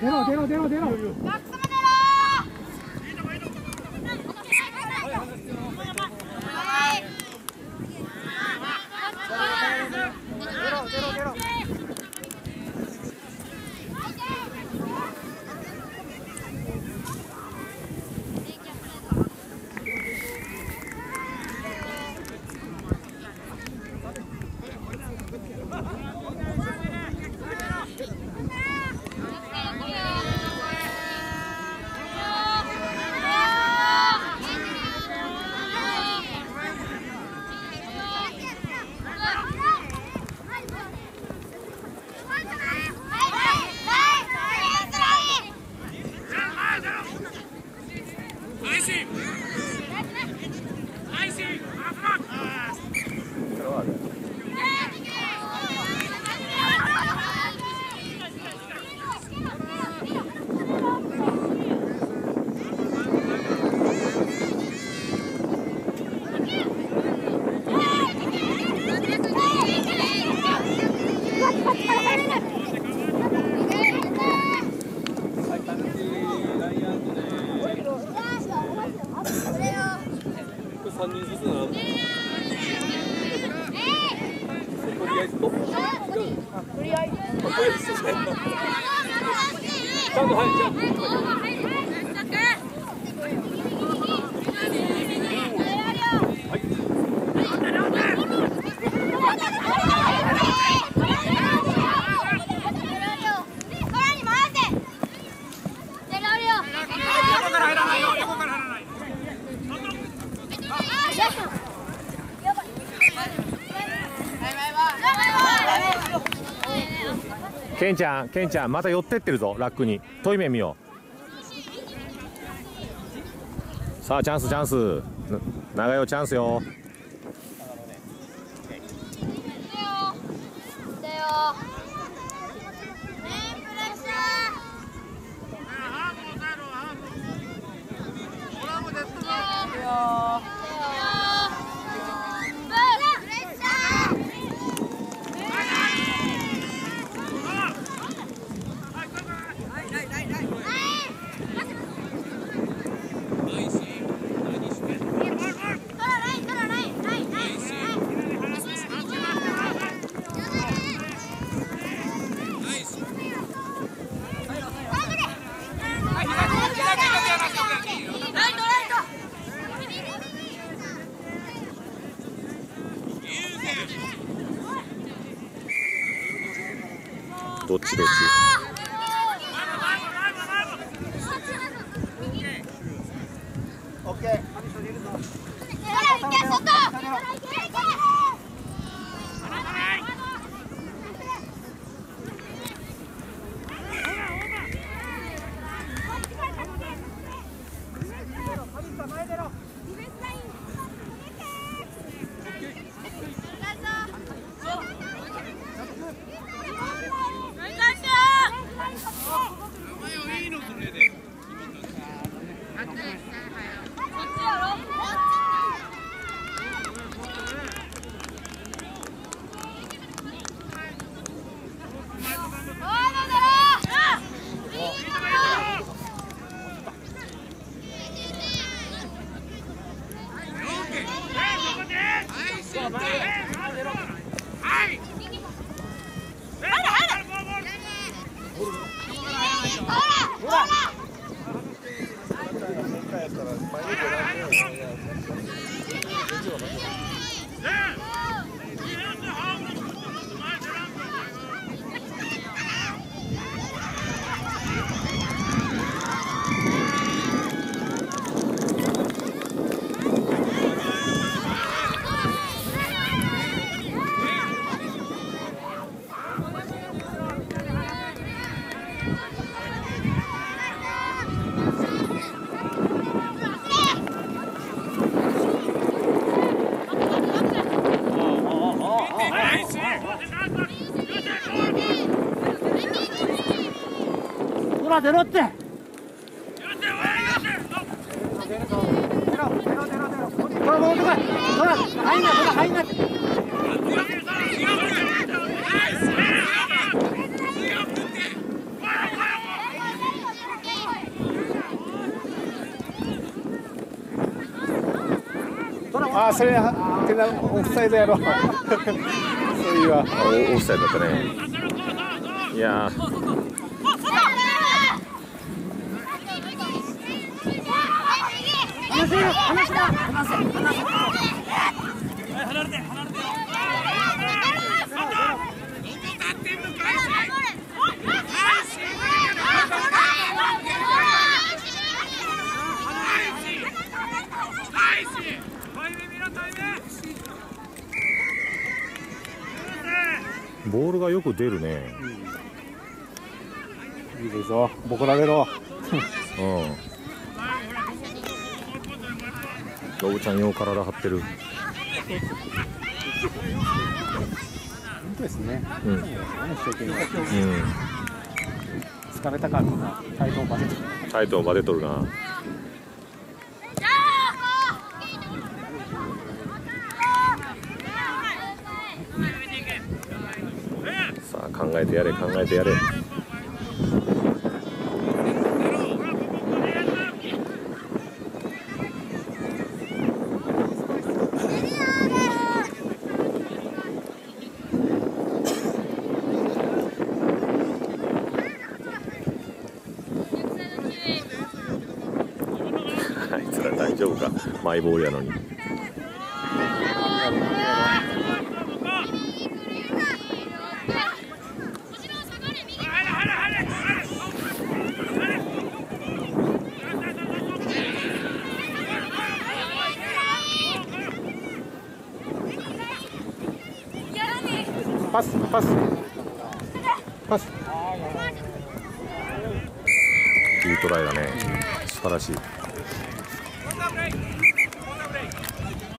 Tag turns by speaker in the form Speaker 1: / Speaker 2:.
Speaker 1: 내려 내려 내려 내려
Speaker 2: 3人ずつ並ぶ。とりあえずちゃ
Speaker 3: ケンちゃんケンちゃんまた寄ってってるぞラックに。遠い目見よう。さあチャンスチャンス。な長代チャンスよ
Speaker 4: ハーブ抑えろハーブコラボです
Speaker 3: どっちどっち？
Speaker 1: オッケーほら出ろって。いあそれやろ。うい
Speaker 3: やー
Speaker 1: 離せよ離した離せ離せ
Speaker 3: ボールがよく出るね。
Speaker 1: いいぞボコられろ。
Speaker 3: うんロブちゃんよう体張ってる。
Speaker 1: 本当ですね。
Speaker 3: うん。うん。
Speaker 1: 一生懸命。疲れたからな体操バテて
Speaker 3: タイトをバテとるな。さあ考えてやれ考えてやれ丈夫か？マイボールやのに。
Speaker 1: パスパス。パス。
Speaker 3: いいトライだね。素晴らしい